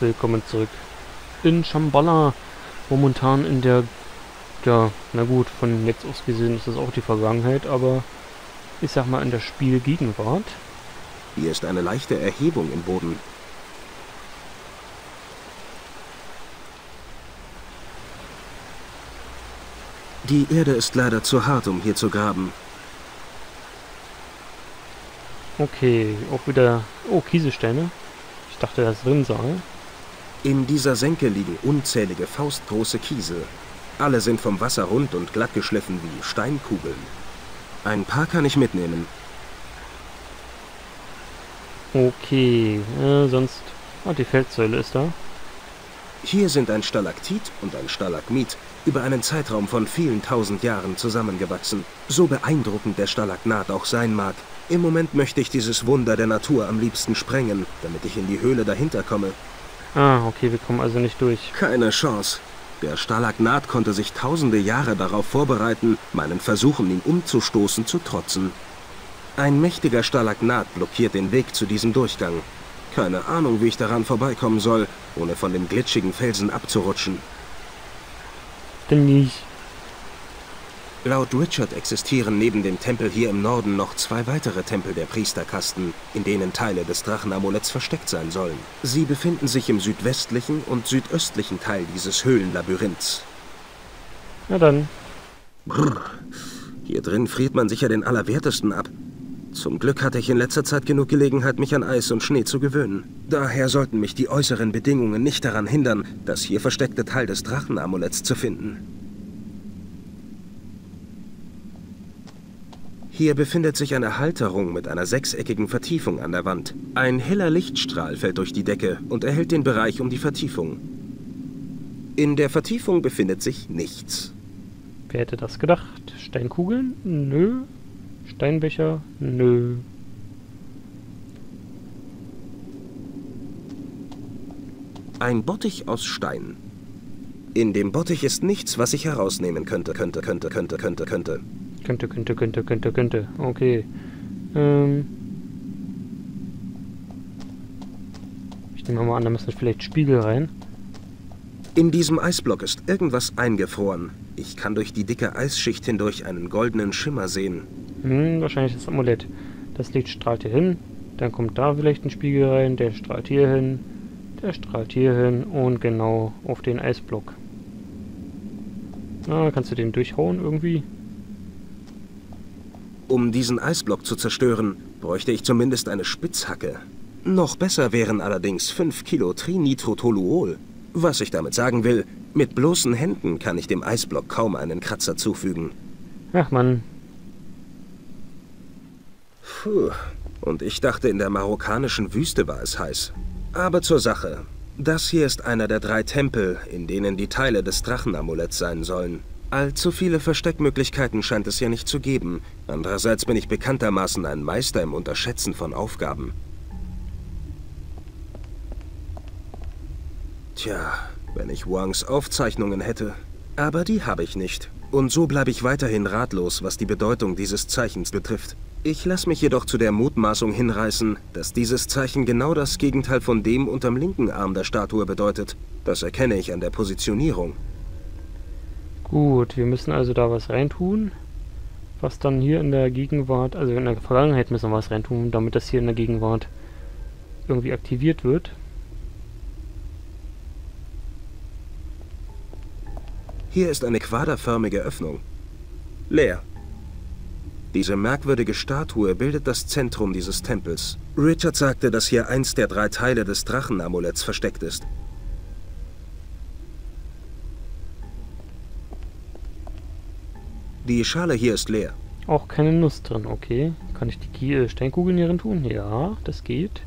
willkommen zurück in Shambhala. Momentan in der, ja, na gut, von jetzt aus gesehen ist das auch die Vergangenheit, aber ich sag mal in der Spielgegenwart. Hier ist eine leichte Erhebung im Boden. Die Erde ist leider zu hart, um hier zu graben. Okay, auch wieder... Oh, Kieselsteine. Ich dachte, das ist Rinnsal. In dieser Senke liegen unzählige faustgroße Kiesel. Alle sind vom Wasser rund und glatt geschliffen wie Steinkugeln. Ein paar kann ich mitnehmen. Okay, äh, sonst... Ah, die Feldsäule ist da. Hier sind ein Stalaktit und ein Stalagmit über einen Zeitraum von vielen tausend Jahren zusammengewachsen. So beeindruckend der Stalagnat auch sein mag. Im Moment möchte ich dieses Wunder der Natur am liebsten sprengen, damit ich in die Höhle dahinter komme. Ah, okay, wir kommen also nicht durch. Keine Chance. Der Stalagnat konnte sich tausende Jahre darauf vorbereiten, meinen Versuchen, ihn umzustoßen, zu trotzen. Ein mächtiger Stalagnat blockiert den Weg zu diesem Durchgang. Keine Ahnung, wie ich daran vorbeikommen soll, ohne von dem glitschigen Felsen abzurutschen. Denn nicht. Laut Richard existieren neben dem Tempel hier im Norden noch zwei weitere Tempel der Priesterkasten, in denen Teile des Drachenamuletts versteckt sein sollen. Sie befinden sich im südwestlichen und südöstlichen Teil dieses Höhlenlabyrinths. Na dann. Brrr. Hier drin friert man sicher den Allerwertesten ab. Zum Glück hatte ich in letzter Zeit genug Gelegenheit, mich an Eis und Schnee zu gewöhnen. Daher sollten mich die äußeren Bedingungen nicht daran hindern, das hier versteckte Teil des Drachenamuletts zu finden. Hier befindet sich eine Halterung mit einer sechseckigen Vertiefung an der Wand. Ein heller Lichtstrahl fällt durch die Decke und erhält den Bereich um die Vertiefung. In der Vertiefung befindet sich nichts. Wer hätte das gedacht? Steinkugeln? Nö. Steinbecher? Nö. Ein Bottich aus Stein. In dem Bottich ist nichts, was ich herausnehmen könnte, könnte, könnte, könnte, könnte, könnte. Könnte, könnte, könnte, könnte, könnte. Okay. Ähm. Ich nehme mal an, da müssen vielleicht Spiegel rein. In diesem Eisblock ist irgendwas eingefroren. Ich kann durch die dicke Eisschicht hindurch einen goldenen Schimmer sehen. Hm, wahrscheinlich das Amulett. Das Licht strahlt hier hin. Dann kommt da vielleicht ein Spiegel rein. Der strahlt hier hin. Der strahlt hier hin. Und genau auf den Eisblock. Na, kannst du den durchhauen irgendwie? Um diesen Eisblock zu zerstören, bräuchte ich zumindest eine Spitzhacke. Noch besser wären allerdings 5 Kilo Trinitrotoluol. Was ich damit sagen will, mit bloßen Händen kann ich dem Eisblock kaum einen Kratzer zufügen. Ach Mann. Puh, und ich dachte, in der marokkanischen Wüste war es heiß. Aber zur Sache. Das hier ist einer der drei Tempel, in denen die Teile des Drachenamuletts sein sollen. Allzu viele Versteckmöglichkeiten scheint es ja nicht zu geben. Andererseits bin ich bekanntermaßen ein Meister im Unterschätzen von Aufgaben. Tja, wenn ich Wangs Aufzeichnungen hätte. Aber die habe ich nicht. Und so bleibe ich weiterhin ratlos, was die Bedeutung dieses Zeichens betrifft. Ich lasse mich jedoch zu der Mutmaßung hinreißen, dass dieses Zeichen genau das Gegenteil von dem unterm linken Arm der Statue bedeutet. Das erkenne ich an der Positionierung. Gut, wir müssen also da was reintun. Was dann hier in der Gegenwart, also in der Vergangenheit müssen wir was reintun, damit das hier in der Gegenwart irgendwie aktiviert wird. Hier ist eine quaderförmige Öffnung. Leer. Diese merkwürdige Statue bildet das Zentrum dieses Tempels. Richard sagte, dass hier eins der drei Teile des Drachenamuletts versteckt ist. Die Schale hier ist leer. Auch keine Nuss drin, okay. Kann ich die äh, Steinkugeln hier tun? Ja, das geht.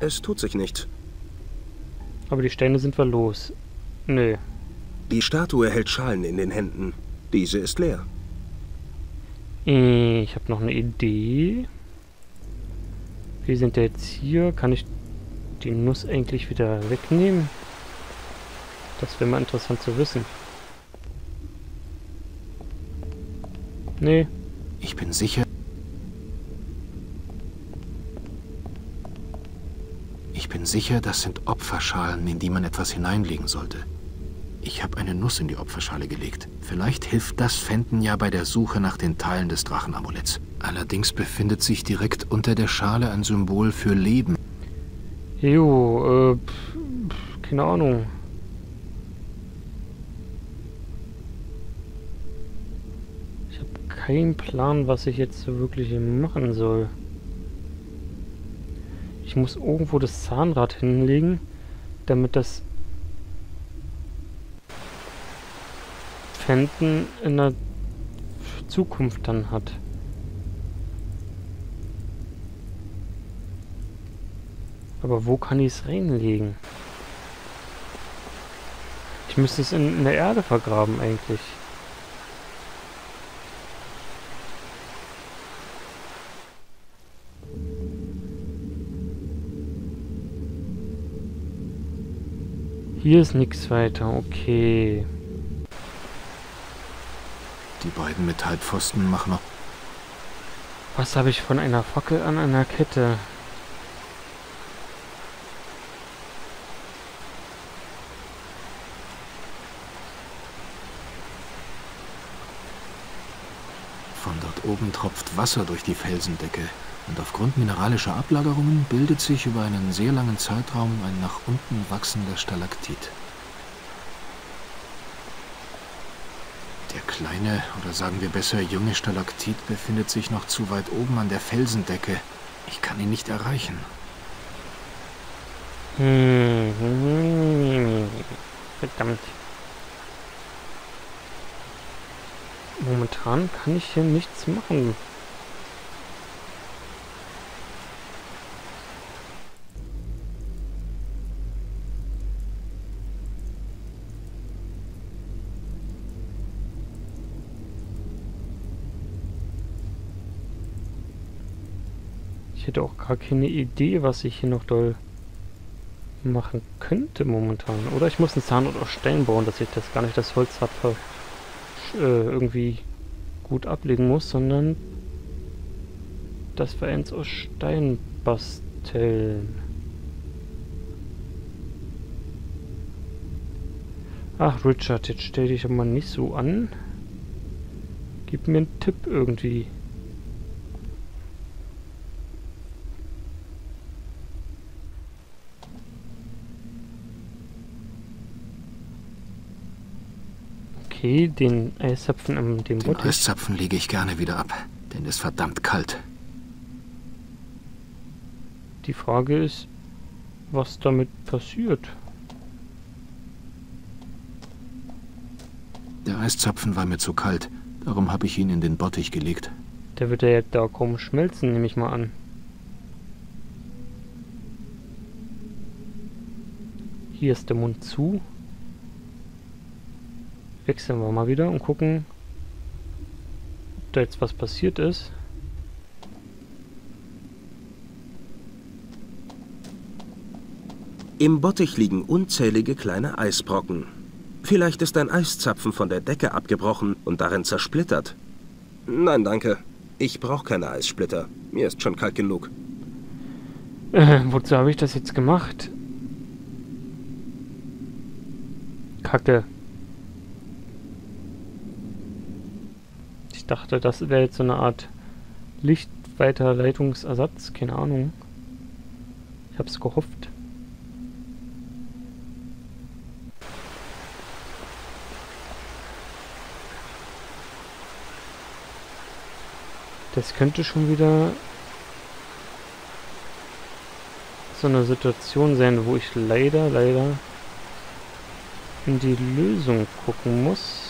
Es tut sich nicht. Aber die Steine sind wir los. Nö. Die Statue hält Schalen in den Händen. Diese ist leer. Ich habe noch eine Idee. Wir sind jetzt hier. Kann ich die Nuss eigentlich wieder wegnehmen? Das wäre mal interessant zu wissen. Nee. Ich bin sicher. Ich bin sicher, das sind Opferschalen, in die man etwas hineinlegen sollte. Ich habe eine Nuss in die Opferschale gelegt. Vielleicht hilft das Fenton ja bei der Suche nach den Teilen des Drachenamuletts. Allerdings befindet sich direkt unter der Schale ein Symbol für Leben. Jo, äh, pf, keine Ahnung. Keinen Plan, was ich jetzt so wirklich machen soll. Ich muss irgendwo das Zahnrad hinlegen, damit das Fenton in der Zukunft dann hat. Aber wo kann ich es reinlegen? Ich müsste es in, in der Erde vergraben eigentlich. Hier ist nichts weiter, okay. Die beiden Metallpfosten machen noch. Was habe ich von einer Fackel an einer Kette? Von dort oben tropft Wasser durch die Felsendecke. Und aufgrund mineralischer Ablagerungen bildet sich über einen sehr langen Zeitraum ein nach unten wachsender Stalaktit. Der kleine, oder sagen wir besser junge Stalaktit befindet sich noch zu weit oben an der Felsendecke. Ich kann ihn nicht erreichen. Hm, hm, verdammt. Momentan kann ich hier nichts machen. Hätte auch gar keine Idee, was ich hier noch doll machen könnte momentan. Oder ich muss einen Zahn oder Stein bauen, dass ich das gar nicht das Holz hat äh, irgendwie gut ablegen muss, sondern dass wir eins aus Stein basteln. Ach, Richard, jetzt stell dich aber nicht so an. Gib mir einen Tipp irgendwie. Okay, den Eiszapfen im dem Den Bottich. Eiszapfen lege ich gerne wieder ab, denn es ist verdammt kalt. Die Frage ist, was damit passiert. Der Eiszapfen war mir zu kalt, darum habe ich ihn in den Bottich gelegt. Der wird ja jetzt da kaum schmelzen, nehme ich mal an. Hier ist der Mund zu. Wechseln wir mal wieder und gucken, ob da jetzt was passiert ist. Im Bottich liegen unzählige kleine Eisbrocken. Vielleicht ist ein Eiszapfen von der Decke abgebrochen und darin zersplittert. Nein, danke. Ich brauche keine Eissplitter. Mir ist schon kalt genug. Äh, wozu habe ich das jetzt gemacht? Kacke. Dachte, das wäre jetzt so eine Art Lichtweiterleitungsersatz. Keine Ahnung. Ich habe es gehofft. Das könnte schon wieder so eine Situation sein, wo ich leider, leider in die Lösung gucken muss.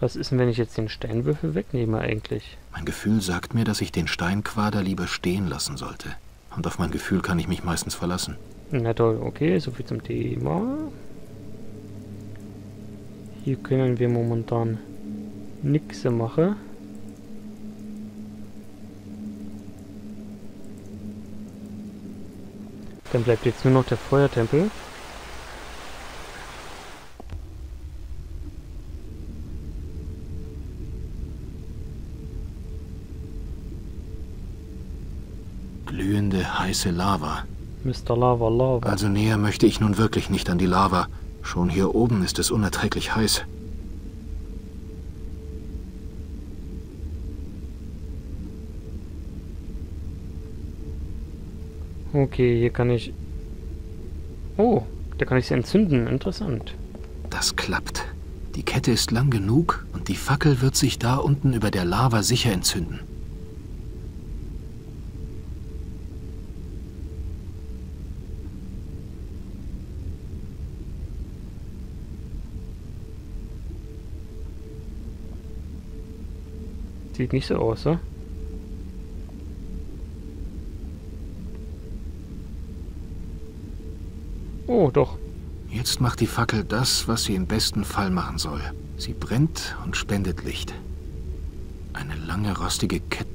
Was ist denn, wenn ich jetzt den Steinwürfel wegnehme eigentlich? Mein Gefühl sagt mir, dass ich den Steinquader lieber stehen lassen sollte. Und auf mein Gefühl kann ich mich meistens verlassen. Na toll, okay, soviel zum Thema. Hier können wir momentan nichts machen. Dann bleibt jetzt nur noch der Feuertempel. Heiße Lava. Mr. Lava Lava. Also näher möchte ich nun wirklich nicht an die Lava. Schon hier oben ist es unerträglich heiß. Okay, hier kann ich... Oh, da kann ich sie entzünden. Interessant. Das klappt. Die Kette ist lang genug und die Fackel wird sich da unten über der Lava sicher entzünden. Sieht nicht so aus, oder? Oh, doch. Jetzt macht die Fackel das, was sie im besten Fall machen soll. Sie brennt und spendet Licht. Eine lange rostige Kette.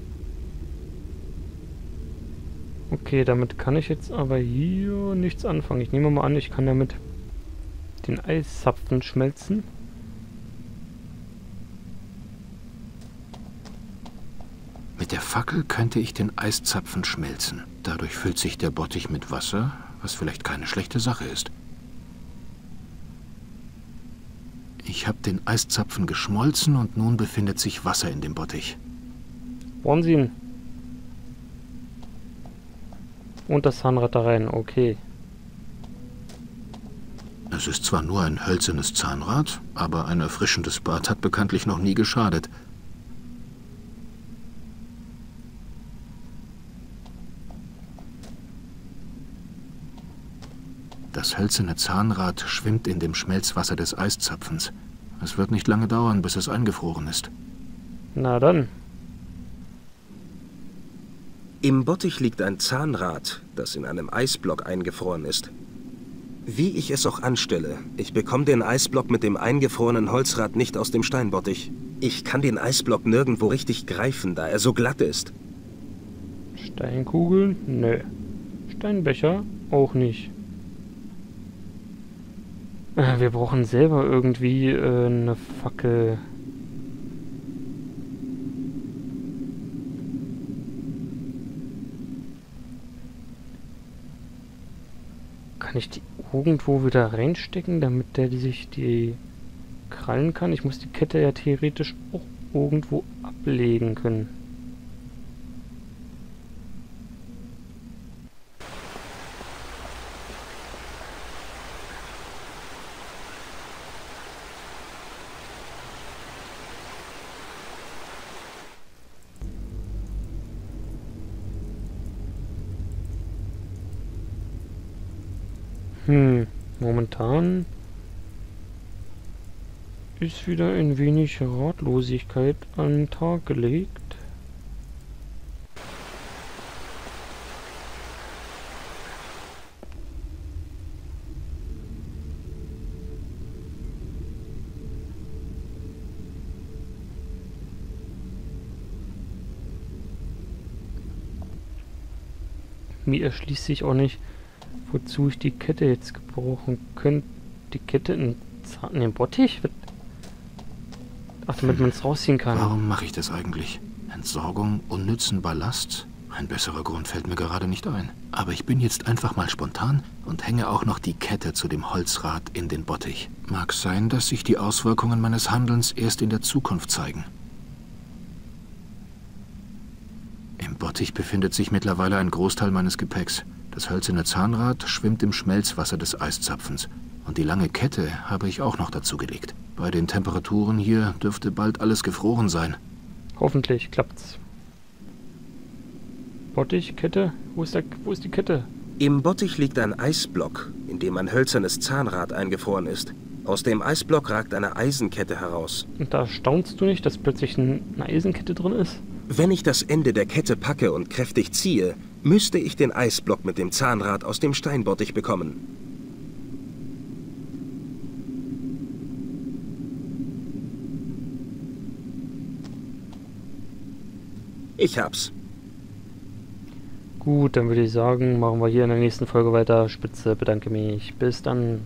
Okay, damit kann ich jetzt aber hier nichts anfangen. Ich nehme mal an, ich kann damit den Eiszapfen schmelzen. Mit der Fackel könnte ich den Eiszapfen schmelzen. Dadurch füllt sich der Bottich mit Wasser, was vielleicht keine schlechte Sache ist. Ich habe den Eiszapfen geschmolzen und nun befindet sich Wasser in dem Bottich. Wahnsinn. Und das Zahnrad da rein, okay. Es ist zwar nur ein hölzernes Zahnrad, aber ein erfrischendes Bad hat bekanntlich noch nie geschadet. Das hölzerne Zahnrad schwimmt in dem Schmelzwasser des Eiszapfens. Es wird nicht lange dauern, bis es eingefroren ist. Na dann. Im Bottich liegt ein Zahnrad, das in einem Eisblock eingefroren ist. Wie ich es auch anstelle, ich bekomme den Eisblock mit dem eingefrorenen Holzrad nicht aus dem Steinbottich. Ich kann den Eisblock nirgendwo richtig greifen, da er so glatt ist. Steinkugeln? Nö. Steinbecher? Auch nicht. Äh, wir brauchen selber irgendwie äh, eine Fackel. Kann ich die irgendwo wieder reinstecken, damit der die sich die krallen kann? Ich muss die Kette ja theoretisch auch irgendwo ablegen können. Hm, momentan ist wieder ein wenig Ratlosigkeit an den Tag gelegt. Mir erschließt sich auch nicht, wozu ich die Kette jetzt gebrauchen könnte. Die Kette in, den Bottich? Ach, damit man es rausziehen kann. Warum mache ich das eigentlich? Entsorgung unnützen Ballast? Ein besserer Grund fällt mir gerade nicht ein. Aber ich bin jetzt einfach mal spontan und hänge auch noch die Kette zu dem Holzrad in den Bottich. Mag sein, dass sich die Auswirkungen meines Handelns erst in der Zukunft zeigen. Im Bottich befindet sich mittlerweile ein Großteil meines Gepäcks. Das hölzerne Zahnrad schwimmt im Schmelzwasser des Eiszapfens. Und die lange Kette habe ich auch noch dazugelegt. Bei den Temperaturen hier dürfte bald alles gefroren sein. Hoffentlich klappt's. Bottich, Kette? Wo ist, der, wo ist die Kette? Im Bottich liegt ein Eisblock, in dem ein hölzernes Zahnrad eingefroren ist. Aus dem Eisblock ragt eine Eisenkette heraus. Und da staunst du nicht, dass plötzlich eine Eisenkette drin ist? Wenn ich das Ende der Kette packe und kräftig ziehe, müsste ich den Eisblock mit dem Zahnrad aus dem Steinbottich bekommen. Ich hab's. Gut, dann würde ich sagen, machen wir hier in der nächsten Folge weiter. Spitze, bedanke mich. Bis dann.